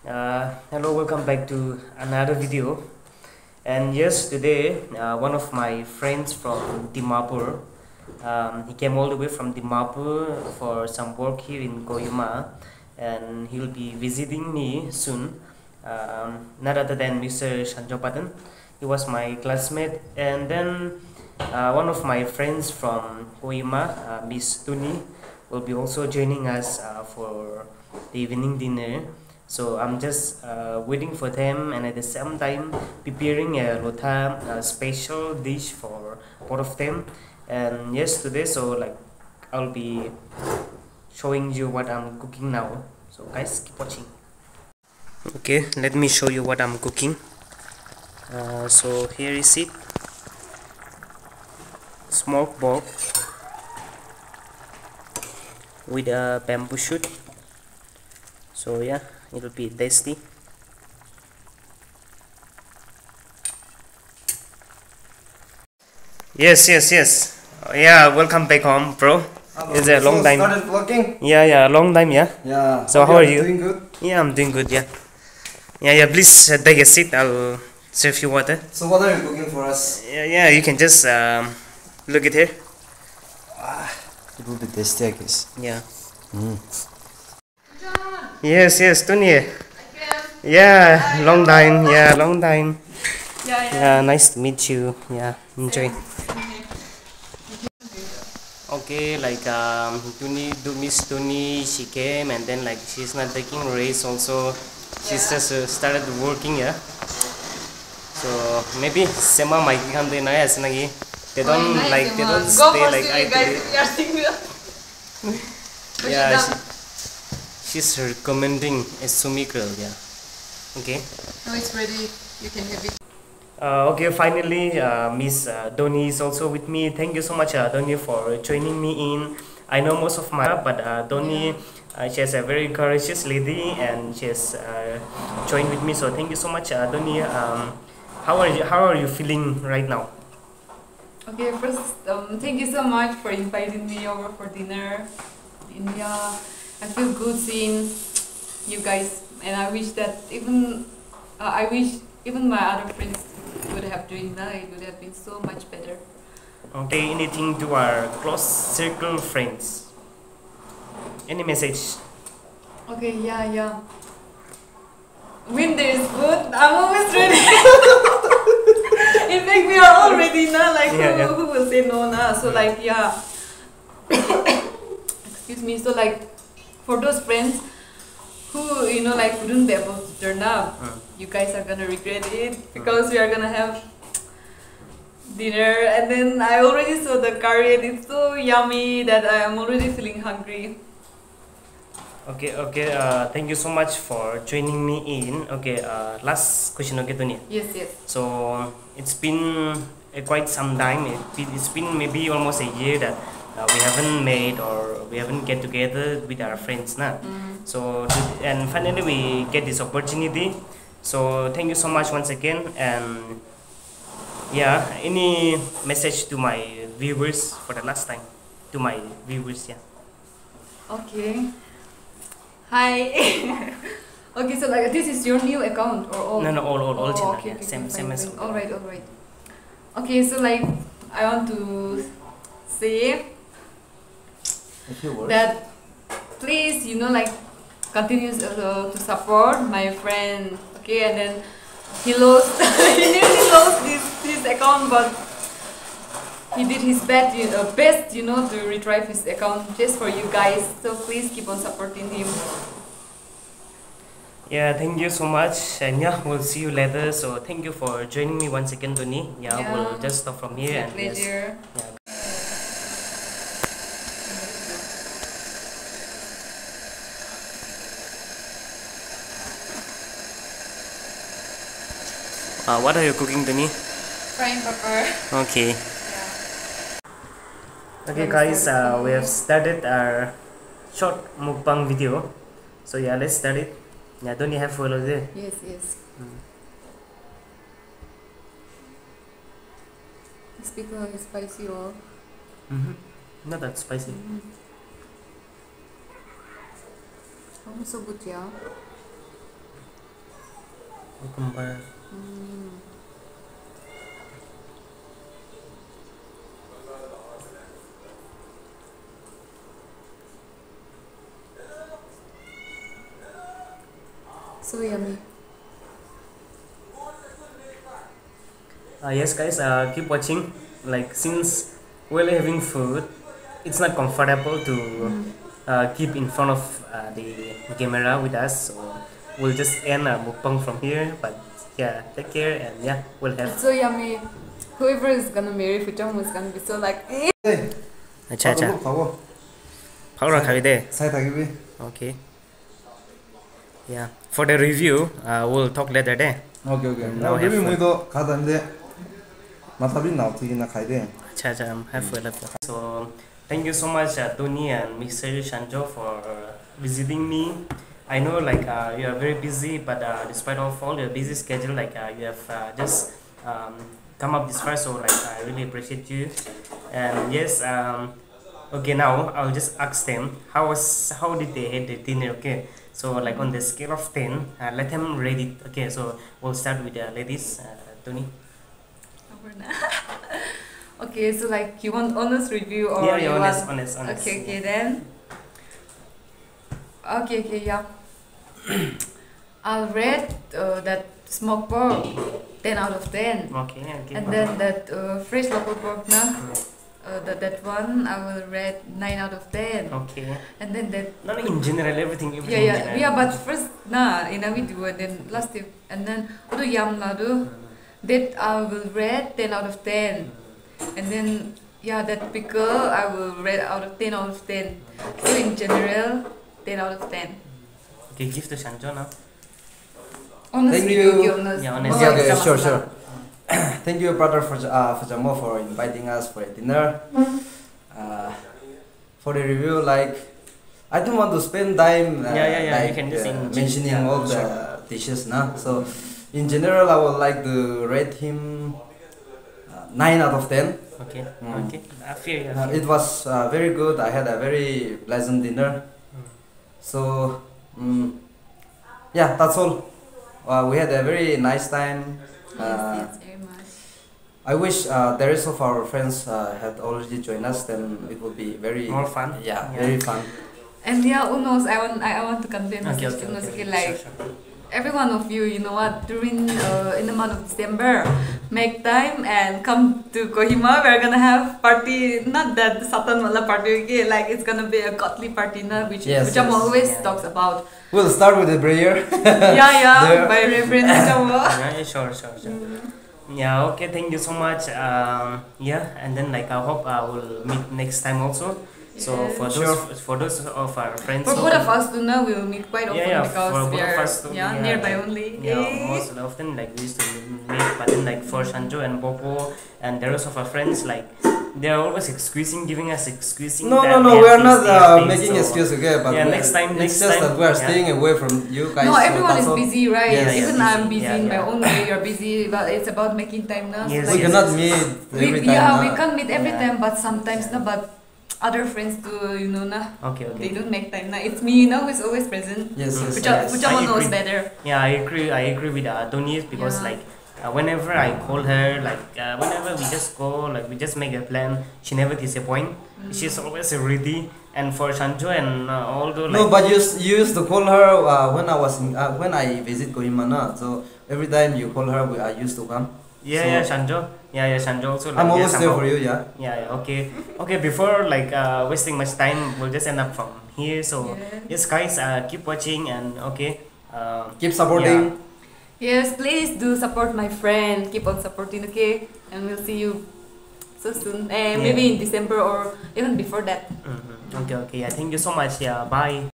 Uh, hello, welcome back to another video. And yes, today uh, one of my friends from Dimapur, um, he came all the way from Dimapur for some work here in Kohima, and he'll be visiting me soon. Um, not other than Mr. Shanjopatan. He was my classmate, and then uh, one of my friends from Kohima, uh, Miss Tuni, will be also joining us uh, for the evening dinner. So I'm just uh, waiting for them and at the same time preparing a lotha uh, special dish for both of them. And yes, today so like I'll be showing you what I'm cooking now. So guys, keep watching. Okay, let me show you what I'm cooking. Uh, so here is it. Smoke pork with a bamboo shoot. So yeah it'll be tasty yes yes yes uh, yeah welcome back home bro Hello. it's a long so time Started vlogging. yeah yeah long time yeah Yeah. So Hope how are you're you? Doing good. yeah i'm doing good yeah yeah yeah please uh, take a seat i'll serve you water So what are you cooking for us? yeah yeah you can just um, look at here It will be tasty, I guess. yeah Mm. Yes yes Tony yeah long time yeah long time Yeah, yeah. Yeah, nice to meet you. Yeah, enjoy. Okay, like um, Tuni, do Miss Tuni, she came and then like she's not taking race also. She's Yeah. just uh, started working, yeah. So maybe Sema might come there now, yes, nagi. They don't Oh, nice, like they don't Go stay for like swimming, I guys. do. Are single. Yeah, she, she's recommending a Sumi girl, yeah. Okay. now it's ready. You can have it. Uh, okay, finally, uh, Miss uh, Doni is also with me. Thank you so much, uh, Doni, for joining me in. I know most of my, but uh, Doni, uh, she's a very courageous lady, and she's uh, joined with me. So thank you so much, uh, Doni. Um, how are you? How are you feeling right now? Okay, first, um, thank you so much for inviting me over for dinner. Yeah, I feel good seeing you guys, and I wish that even uh, I wish even my other friends would have doing that. It would have been so much better. Okay, anything to our close circle friends? Any message? Okay, yeah, yeah. When there is food, I'm always ready. In fact, we are all ready now. Like, Yeah, who, yeah. who will say no now? So, like, yeah. Excuse me. So, like, for those friends who, you know, like, wouldn't be able to turn up, Mm. you guys are gonna regret it because we are gonna have dinner. And then I already saw the curry and it's so yummy that I am already feeling hungry. Okay, okay. Uh, thank you so much for joining me in. Okay, uh, last question, okay, Tony. Yes, yes. So it's been uh, quite some time. It, it's been maybe almost a year that uh, we haven't made or we haven't get together with our friends now. Mm. So and finally we get this opportunity. So thank you so much once again. And yeah, any message to my viewers for the last time? To my viewers, yeah. Okay. Hi. okay, so like this is your new account or all? No, no, all, all, all Oh, channel. okay, yeah. okay, same, okay, same fine, as. fine. All right, all right. Okay, so like I want to say A few words. That please, you know, like continue uh, to support my friend. Okay, and then he lost, he nearly lost this his account, but he did his best, you uh, best, you know, to retrieve his account just for you guys. So please keep on supporting him. Yeah, thank you so much. And yeah, we'll see you later. So thank you for joining me once again, Tony. Yeah, Yeah. we'll just stop from here. My and yes, yeah. Uh, what are you cooking, Tony? Frying pepper. Okay. Yeah. Okay, guys, uh, we have started our short mukbang video. So yeah, let's start it. Yeah, don't you have follow there? Yes, yes. Mm. It's because it's spicy or Mm-hmm. Not that spicy. Oh, so good, yeah. cucumber. Mm. So yummy. Uh, yes, guys, uh, keep watching. Like since while having food, it's not comfortable to Mm. uh, keep in front of uh, the camera with us. So we'll just end our mukbang from here. But yeah, take care and yeah, we'll have. It's so yummy. Whoever is gonna marry Fuchong is gonna be so like. "Eh." 네. 아차 아차. 가고. 바로 가야 돼. 사이 다기비. Okay. Yeah. For the review, uh, we'll talk later there. 오케이 오케이. Now 나 have 비비 fun. 무이도 가다인데. 마타빈 나 어떻게 나 가야 돼. Acha, acha, I'm halfway left. So, thank you so much, uh, Tony and Mr. Shanjo, for visiting me. I know, like, uh, you are very busy, but uh, despite of all your busy schedule, like, uh, you have uh, just um, come up this far, so, like, I really appreciate you. And yes, um, okay, now I'll just ask them how was how did they had the dinner? Okay, so like on the scale of ten, uh, let them rate it. Okay, so we'll start with the ladies, uh, Tony. okay, so like you want honest review or yeah, you yeah, honest, want honest, honest. Okay, okay then. Okay, okay, yeah. I'll rate uh, that smoked pork 10 out of 10. Okay, okay. And then that uh, fresh local pork na, uh, that, that one I will rate 9 out of 10. Okay. And then that, No, no, in general, everything, everything. yeah, yeah, yeah, but first na, in a video and then last tip. And then, udo yam na do, that I will rate 10 out of 10. And then, yeah, that pickle I will rate out of 10 out of 10. So in general, 10 out of 10. Okay, give to Shanjo now. Thank review, you. give honest. Yeah, honest. Okay, okay, sure, sure. Thank you, brother, for uh, for Jamo for inviting us for a dinner. Uh, for the review, like I don't want to spend time uh, Yeah, yeah, yeah, you like, can just uh, mentioning yeah, all the sure. dishes now. So, in general, I would like to rate him uh, nine out of ten. Okay, Mm. okay. I feel you. Uh, it was uh, very good. I had a very pleasant dinner. Mm. So, mm, yeah, that's all. Uh, we had a very nice time. Uh, Yes, yes, very much. I wish uh, the rest of our friends uh, had already joined us. Then it would be very More fun. Yeah, Yeah. very fun. And yeah, Unos, I want I, I want to convey a Okay, message okay, to Unos. okay. Okay, like Sure, sure. Every one of you, you know what, during uh, in the month of December, make time and come to Kohima. We're gonna have party, not that Satan wala party, okay? Like it's gonna be a godly party, na, which Yes, which I'm always Yeah. talks about. We'll start with the prayer. yeah, yeah, There. by Reverend Chamo. Yeah, yeah, sure, sure, sure. Yeah, okay, thank you so much. Um, yeah, and then like I hope I will meet next time also. So for those Sure. for those of our friends. For who- both of us, to know we'll meet quite often Yeah, yeah, because for we both of are us too, yeah, yeah, nearby like- only. Yeah, most often like we used to meet, but then like for Shanjo and Bopo and the rest of our friends, like they are always excusing, giving us excusing. No, no, no. We are not they uh, making so- excuse, okay? But Yeah, we- next time- it's just time, that we are yeah. staying away from you guys. No, everyone that's is busy, right? Yes, Even yes, I'm busy. busy Yeah, in my own way. You're busy, but it's about making time now. Yes, so We like, cannot meet we, time. yeah, na. we can't meet every Yeah. time, but sometimes na. But other friends too, you know na. Okay, okay. They don't make time na. It's me now who's always present. Yes, yes, Which yes. which I one knows agree. better. Yeah, I agree. I agree with uh, Tony because Yeah. like uh, whenever I call her, like uh, whenever we just go, like we just make a plan, she never disappoint. Mm. She's always ready. And for Shanjo and uh, the. like No, but you, you used to call her uh, when I was in, uh, when I visit Kohima na. So every time you call her, we, I used to come. Yeah, so- yeah, Shanjo, yeah, yeah, Shanjo also. Like, I'm yeah, always there for you, yeah. Yeah, yeah, okay, okay. Before like uh, wasting much time, we'll just end up from here. So Yeah. yes, guys, uh, keep watching and okay. Uh, Keep supporting. Yeah. Yes, please do support my friend. Keep on supporting, okay? And we'll see you so soon. Eh, Yeah. maybe in December or even before that. mhm. Okay, okay. Yeah, thank you so much. Yeah, bye.